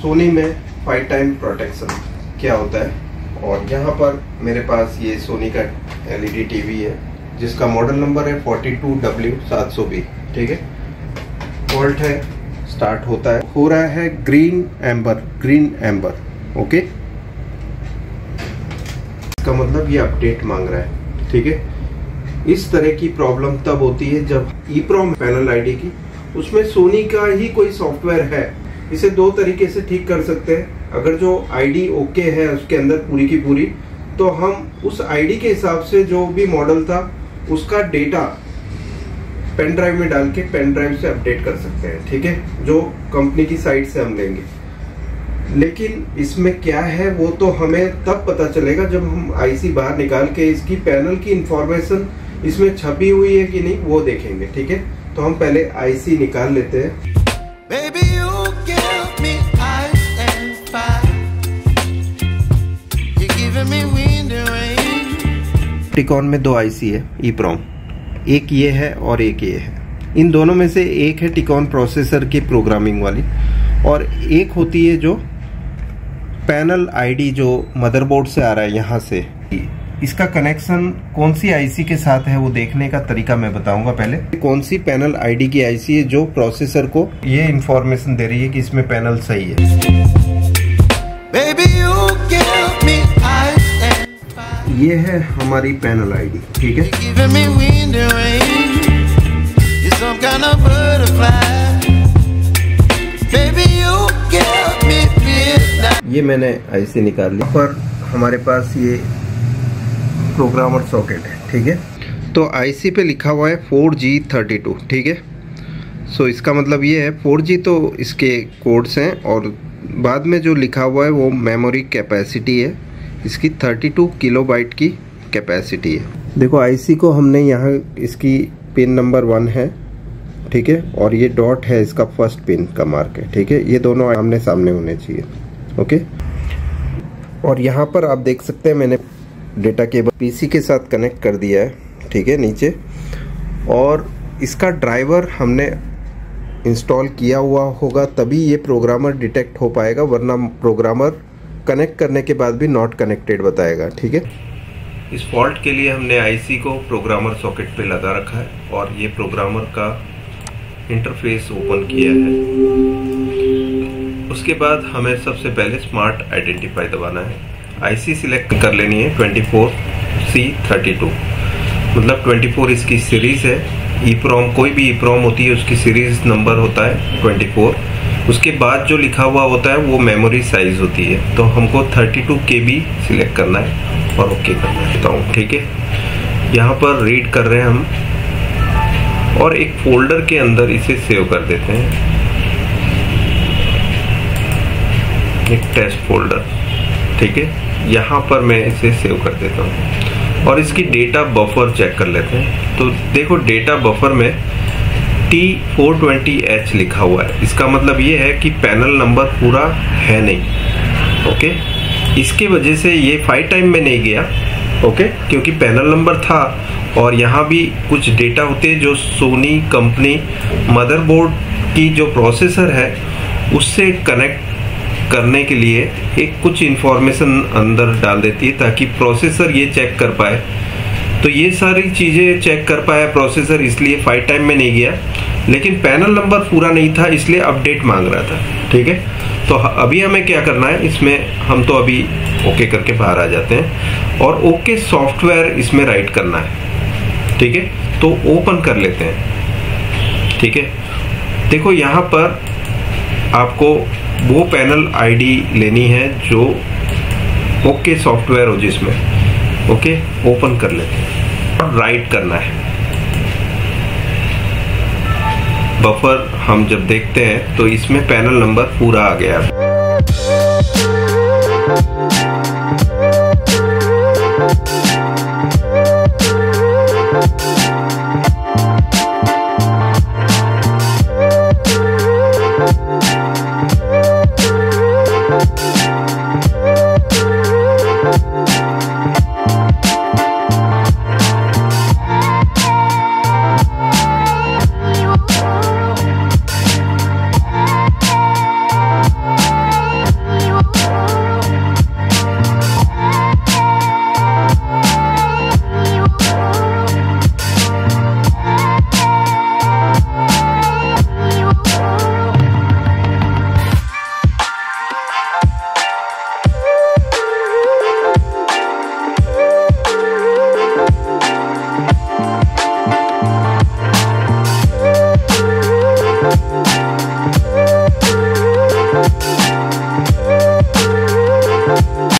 सोनी में five time protection क्या होता है? और यहाँ पर मेरे पास ये सोनी का एलईडी टीवी है, जिसका मॉडल नंबर है फोर्टी टू डब्ल्यू सात सौ बी ठीक है? वोल्ट है स्टार्ट होता है। हो रहा है green amber green amber okay इसका मतलब ये अपडेट मांग रहा है, ठीक है? इस तरह की प्रॉब्लम तब होती है जब ई ईप्रोम पैनल आईडी की, उसमें सोनी का ही कोई सॉफ्टवेयर है। इसे दो तरीके से ठीक कर सकते हैं। अगर जो आईडी ओके है उसके अंदर पूरी की पूरी तो हम उस आईडी के हिसाब से जो भी मॉडल था, उसका डेटा पेन ड्राइव में डाल के पेन ड्राइव से अपडेट कर सकते हैं, ठीक है? जो कंपनी की साइट से हम लेंगे। लेकिन इसमें क्या है, वो तो हमें तब पता चलेगा जब हम आईसी बाहर निकाल के इसकी पैनल की इंफॉर्मेशन इसमें छपी हुई है कि नहीं, वो देखेंगे, ठीक है? तो हम पहले आईसी निकाल लेते हैं। टिकॉन में दो आईसी है ई प्रोम एक ये है और एक ये है। इन दोनों में से एक है टिकॉन प्रोसेसर की प्रोग्रामिंग वाली और एक होती है जो पैनल आईडी जो मदरबोर्ड से आ रहा है यहाँ से। इसका कनेक्शन कौन सी आईसी के साथ है वो देखने का तरीका मैं बताऊँगा पहले। कौन सी पैनल आईडी की आईसी है जो प्रोसेसर को ये इंफॉर्मेशन दे रही है कि इसमें पैनल सही है। ये है हमारी पैनल आईडी ठीक है. ये मैंने आईसी निकाल ली। पर हमारे पास ये प्रोग्रामर सॉकेट है ठीक है? तो आईसी पे लिखा हुआ है फोर जी थर्टी टू ठीक है? सो इसका मतलब ये है फोर जी तो इसके कोड्स हैं और बाद में जो लिखा हुआ है वो मेमोरी कैपेसिटी है। इसकी थर्टी टू किलो बाइट की कैपेसिटी है। देखो आईसी को हमने यहाँ इसकी पिन नंबर वन है, ठीक है? और ये डॉट है इसका फ़र्स्ट पिन का मार्क है, ठीक है? ये दोनों आमने सामने होने चाहिए, ओके? और यहाँ पर आप देख सकते हैं, मैंने डेटा केबल पीसी के साथ कनेक्ट कर दिया है, ठीक है? नीचे। और इसका ड्राइवर हमने इंस्टॉल किया हुआ होगा, तभी ये प्रोग्रामर डिटेक्ट हो पाएगा, वरना प्रोग्रामर कनेक्ट करने के बाद भी नॉट कनेक्टेड बताएगा, ठीक है? इस फॉल्ट के लिए हमने आईसी को प्रोग्रामर सॉकेट पे लगा रखा है और ये प्रोग्रामर का इंटरफेस ओपन किया है। उसके बाद हमें सबसे पहले स्मार्ट आइडेंटिफाई दबाना है। आईसी सिलेक्ट कर लेनी है 24 सी 32 मतलब 24 इसकी सीरीज़ है। ई प्रोम कोई भी ई प्रोम होती है, उसकी सीरीज़ नंबर होता है 24 उसके बाद जो लिखा हुआ होता है, वो मेमोरी साइज़ होती है। तो हमको 32 के बी सिलेक्ट करना है और ओके करना है हूँ, ठीक है? यहाँ पर रीड कर रहे हैं हम और एक फोल्डर के अंदर इसे सेव कर देते हैं। एक टेस्ट फोल्डर ठीक है? यहाँ पर मैं इसे सेव कर देता हूँ। और इसकी डेटा बफर चेक कर लेते हैं। तो देखो डेटा बफर में टी फोर ट्वेंटी एच लिखा हुआ है। इसका मतलब ये है कि पैनल नंबर पूरा है नहीं ओके इसके वजह से ये फाइव टाइम में नहीं गया ओके क्योंकि पैनल नंबर था और यहाँ भी कुछ डेटा होते हैं जो सोनी कंपनी मदरबोर्ड की जो प्रोसेसर है, उससे कनेक्ट करने के लिए एक कुछ इंफॉर्मेशन अंदर डाल देती है ताकि प्रोसेसर ये चेक कर पाए तो ये सारी चीज़ें चेक कर पाया प्रोसेसर इसलिए फाइव टाइम में नहीं गया। लेकिन पैनल नंबर पूरा नहीं था, इसलिए अपडेट मांग रहा था। ठीक है? तो अभी हमें क्या करना है, इसमें हम तो अभी ओके करके बाहर आ जाते हैं। और ओके सॉफ्टवेयर इसमें राइट करना है। ठीक है? तो ओपन कर लेते हैं। ठीक है? देखो, यहाँ पर आपको वो पैनल आईडी लेनी है जो ओके सॉफ्टवेयर हो जिसमें। ओके ओपन कर लेते हैं। और राइट करना है। बफर हम जब देखते हैं तो इसमें पैनल नंबर पूरा आ गया।